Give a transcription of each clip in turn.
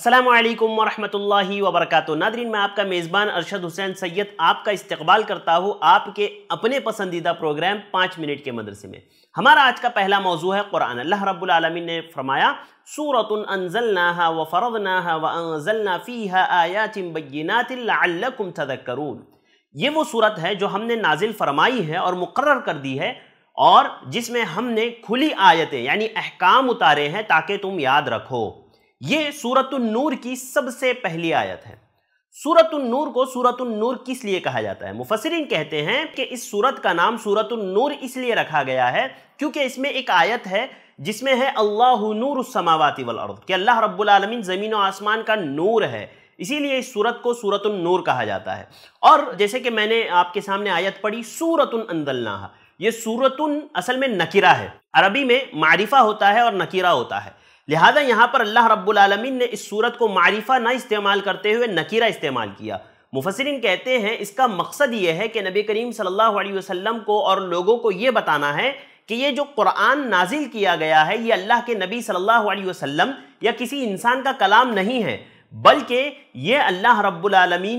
अस्सलाम वालेकुम वरहमतुल्लाहि वबरकातुहू। नादरीन, मैं आपका मेज़बान अरशद हुसैन सैयद आपका इस्तकबाल करता हूँ आपके अपने पसंदीदा प्रोग्राम पाँच मिनट के मदरसे में। हमारा आज का पहला मौजू है कुरान। अल्लाह रब्बुल आलमीन ने फरमाया, सूरतुन अनज़लनाहा व फ़रदनाहा व अनज़लना फ़ीहा आयातिन बय्यिनातिन लअल्लकुम तदक्करून। ये वो सूरत है जो हमने नाजिल फरमाई है और मुकर्र कर दी है और जिसमें हमने खुली आयतें, यानी अहकाम उतारे हैं ताकि तुम याद रखो। ये सूरत नूर की सबसे पहली आयत है। सूरत नूर को सूरत नूर किस लिए कहा जाता है? मुफसरिन कहते हैं कि इस सूरत का नाम सूरत नूर इसलिए रखा गया है क्योंकि इसमें एक आयत है जिसमें है अल्लाह नूर समावाती वल अर्द। कि अल्लाह रब्बुल आलमीन ज़मीन और आसमान का नूर है, इसीलिए इस सूरत को सूरत नूर कहा जाता है। और जैसे कि मैंने आपके सामने आयत पढ़ी सूरत अंदलना ये सूरतुन असल में नकीरा है। अरबी में मारिफा होता है और नकीरा होता है। लिहाजा यहाँ पर अल्लाह रब्लमिन ने इस सूरत को मारिफा ना इस्तेमाल करते हुए नकीरा इस्तेमाल किया। मुफसरिन कहते हैं, इसका मकसद ये है कि नबी करीम सल्लल्लाहु अलैहि वसल्लम को और लोगों को ये बताना है कि ये जो कुरान नाजिल किया गया है, ये अल्लाह के नबी सल्लल्लाहु अलैहि वसल्लम या किसी इंसान का कलाम नहीं है। बल्कि ये अल्लाह रब्बुल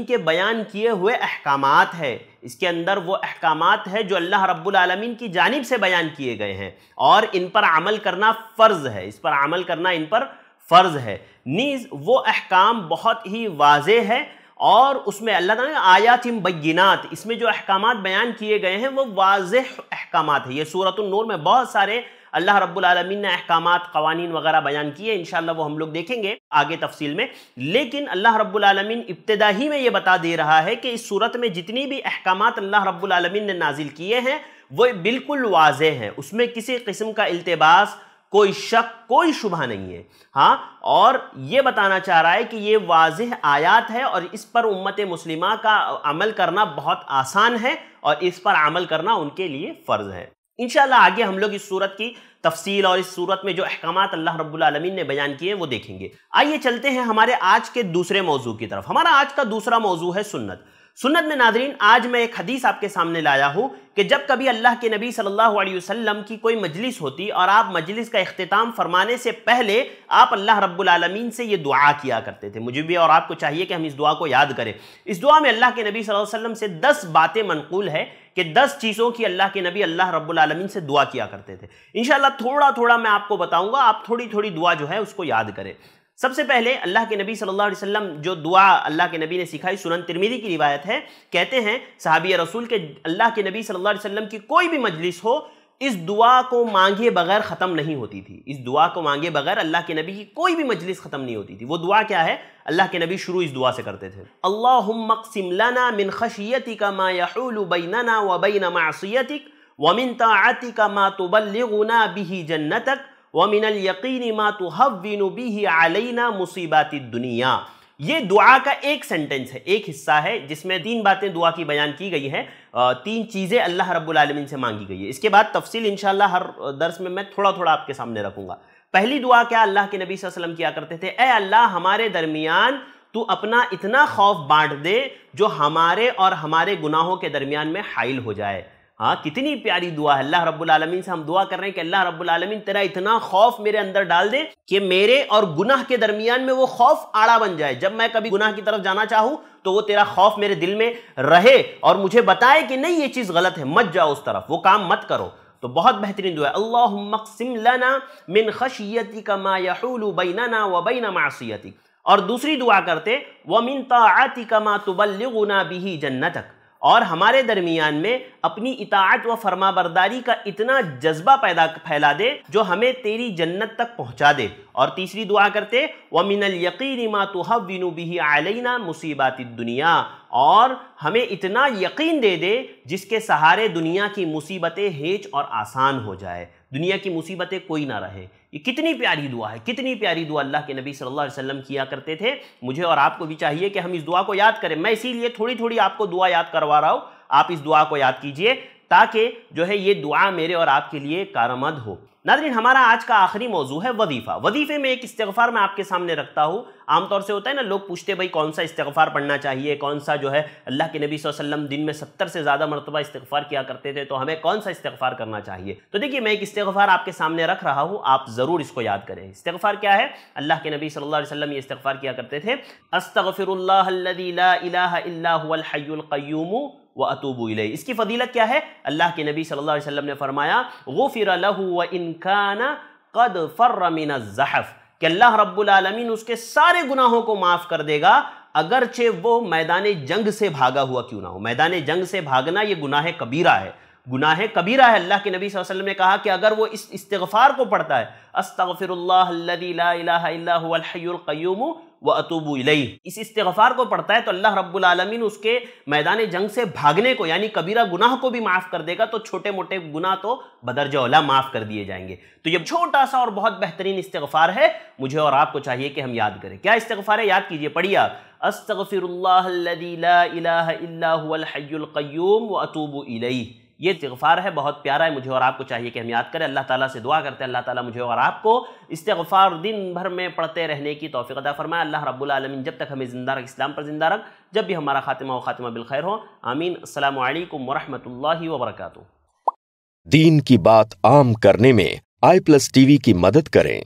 के बयान किए हुए अहकाम है। इसके अंदर वो अहकाम है जो अल्लाह रब्बुल की जानिब से बयान किए गए हैं। और इन पर अमल करना फ़र्ज़ है। इस पर अमल करना इन पर फ़र्ज़ है। नीज़, वो अहकाम बहुत ही वाज है और उसमें अल्लाह ने आयातिम बय्यिनात, इसमें जो अहकाम बयान किए गए हैं, वो वाज अहकामात है। ये सूरत नूर में बहुत सारे अल्लाह रब्बुल आलमीन ने अहकाम कवानीन वगैरह बयान किए इन वो हम लोग देखेंगे आगे तफसील में। लेकिन अल्लाह रब्बुल आलमीन इब्तदा ही में ये बता दे रहा है कि इस सूरत में जितनी भी अहकाम अल्लाह रब्बुल आलमीन ने नाजिल किए हैं, वो बिल्कुल वाज हैं। उसमें किसी किस्म का अल्तबास कोई शक, कोई शुभा नहीं है। हाँ और ये बताना चाह रहा है कि ये वाज आयात है और इस पर उम्मत मुस्लिमा का अमल करना बहुत आसान है और इस पर अमल करना उनके लिए फ़र्ज़ है। इनशाला आगे हम लोग इस सूरत की तफसील और इस सूरत में जो अहकाम अल्लाह रब्बुल ने बयान किए वो देखेंगे। आइए चलते हैं हमारे आज के दूसरे मौजू की तरफ़। हमारा आज का दूसरा मौजू है सुन्नत। सुन्नत में नादरीन आज मैं एक हदीस आपके सामने लाया हूँ कि जब कभी अल्लाह के नबी सल्लल्लाहु अलैहि वसल्लम की कोई मजलिस होती और आप मजलिस का अख्ताम फरमाने से पहले आप अल्लाह रब्बुल आलमीन से ये दुआ किया करते थे। मुझे भी और आपको चाहिए कि हम इस दुआ को याद करें। इस दुआ में अल्लाह के नबी सल्लल्लाहु अलैहि वसल्लम से दस बातें मनकूल है कि दस चीज़ों की अल्लाह के नबी, अल्लाह रब्बुल आलमीन से दुआ किया करते थे। इन थोड़ा थोड़ा मैं आपको बताऊँगा, आप थोड़ी थोड़ी दुआ जो है उसको याद करें। सबसे पहले अल्लाह के नबी सल्लल्लाहु अलैहि वसल्लम जो दुआ अल्लाह के नबी ने सिखाई, सुनन तिरमिदी की रिवायत है, कहते हैं, साहबी रसूल के अल्लाह के नबी सल्लल्लाहु अलैहि वसल्लम की कोई भी मजलिस हो, इस दुआ को मांगे बगैर ख़त्म नहीं होती थी। इस दुआ को मांगे बगैर अल्लाह के नबी की कोई भी मजलिस ख़त्म नहीं होती थी। वो दुआ क्या है? अल्लाह के नबी शुरू इस दुआ से करते थे। अल्लाहुम्मक़सिम मिन खशियतिका मा यहूलु बैनना व बैन मासियतिक व मिन ताअतिका मा बिही जन्नतक। व मिनल यकीन मा तुहव्विनु बिही अलैना मुसीबात दुनिया ये दुआ का एक सेंटेंस है, एक हिस्सा है, जिसमें तीन बातें दुआ की बयान की गई हैं तीन चीज़ें अल्लाह रब्बुल आलमीन से मांगी गई है। इसके बाद तफसील इंशाल्लाह हर दर्स में मैं थोड़ा थोड़ा आपके सामने रखूँगा। पहली दुआ, क्या अल्लाह के नबी वसल्लम किया करते थे? ए अल्लाह, हमारे दरमियान तू अपना इतना खौफ बांट दे, जो हमारे और हमारे गुनाहों के दरमियान में हाइल हो जाए। हाँ कितनी प्यारी दुआ है। अल्लाह रब्बुल आलमीन से हम दुआ कर रहे हैं कि अल्लाह रब्बुल आलमीन तेरा इतना खौफ मेरे अंदर डाल दे कि मेरे और गुनाह के दरमियान में वो खौफ आड़ा बन जाए। जब मैं कभी गुनाह की तरफ़ जाना चाहूँ तो वो तेरा खौफ मेरे दिल में रहे और मुझे बताए कि नहीं, ये चीज़ गलत है, मत जाओ उस तरफ़, वो काम मत करो। तो बहुत बेहतरीन दुआ अल्लाह मिन खशियती का मा यहूलु बैनना व बैन मासीयती और दूसरी दुआ करते व मिन ताआती का मा तुबल्लिगुना बिही जन्नतक। और हमारे दरमियान में अपनी इताअत व फरमाबरदारी का इतना जज्बा पैदा फैला दे जो हमें तेरी जन्नत तक पहुँचा दे। और तीसरी दुआ करते व मिनल यकीन मा तुहविनु बिही आलना मुसीबात दुनिया। और हमें इतना यकीन दे दे जिसके सहारे दुनिया की मुसीबतें हेच और आसान हो जाए। दुनिया की मुसीबतें कोई ना रहे। ये कितनी प्यारी दुआ है, कितनी प्यारी दुआ अल्लाह के नबी सल्लल्लाहु अलैहि वसल्लम किया करते थे। मुझे और आपको भी चाहिए कि हम इस दुआ को याद करें। मैं इसीलिए थोड़ी थोड़ी आपको दुआ याद करवा रहा हूँ। आप इस दुआ को याद कीजिए ताकि जो है ये दुआ मेरे और आपके लिए कारमद हो। नादरीन हमारा आज का आखिरी मौजू है वजीफ़ा। वजीफ़े में एक इस्तफार मैं आपके सामने रखता हूँ। आमतौर से होता है ना, लोग पूछते भाई, कौन सा इस्तफार पढ़ना चाहिए? कौन सा जो है, अल्लाह के नबी वसल्लम दिन में सत्तर से ज़्यादा मरतबा इस्तफार किया करते थे तो हमें कौन सा इस्तफार करना चाहिए? तो देखिए, मैं एक इस्तफार आपके सामने रख रहा हूँ, आप ज़रूर इसको याद करें। इस्तफार क्या है? अल्लाह के नबी वसल्लम ये इस्तफार किया करते थे, अस्तगफिरुल्लाहल्लज़ी व अतूबू इसकी फजीलत क्या है? अल्लाह के नबी सल्लल्लाहु अलैहि वसल्लम ने फरमाया, गुफिर लहू व इनकाना कद फर्र मिन ज़हफ़ कि अल्लाह रब्बुल आलमीन उसके सारे गुनाहों को माफ़ कर देगा, अगरचे वो मैदान जंग से भागा हुआ क्यों ना हो? मैदान जंग से भागना ये गुनाह कबीरा है। गुनाह कबीरा है। अल्लाह के नबी वसल्लम ने कहा कि अगर वो इस इस्तगफार को पढ़ता है अस्तगफिरुल्लाहल्लज़ी व अतूबू इलई इस इस्तगफार को पढ़ता है तो अल्लाह रब्बुल आलमीन उसके मैदान जंग से भागने को, यानी कबीरा गुनाह को भी माफ़ कर देगा तो छोटे मोटे गुनाह तो बदरजौला माफ़ कर दिए जाएँगे। तो ये छोटा सा और बहुत बेहतरीन इस्तगफार है। मुझे और आपको चाहिए कि हम याद करें। क्या इस्तगफार है? याद कीजिए, पढ़िए आप। क़य्यूम व अतूबु इलैहि। ये इस्तगफ़ार है, बहुत प्यारा है, मुझे और आपको चाहिए कि हम याद करें। अल्लाह ताला से दुआ करते हैं, अल्लाह ताला मुझे और आपको इस्तगफ़ार दिन भर में पढ़ते रहने की तोफ़ी अदा फरमाए। अल्लाह रब्बुल जब तक हमें ज़िंदा रख, इस्लाम पर ज़िंदा रख, जब भी हमारा खातिमा व खातिमा बिलखैर हो। आमीन। अल्लाम वरहमतुल्लाहि वबरकातुहू। दीन की बात आम करने में आई प्लस टीवी की मदद करें।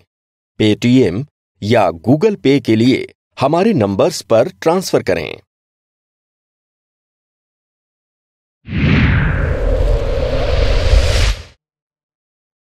पेटीएम या गूगल पे के लिए हमारे नंबर्स पर ट्रांसफ़र करें।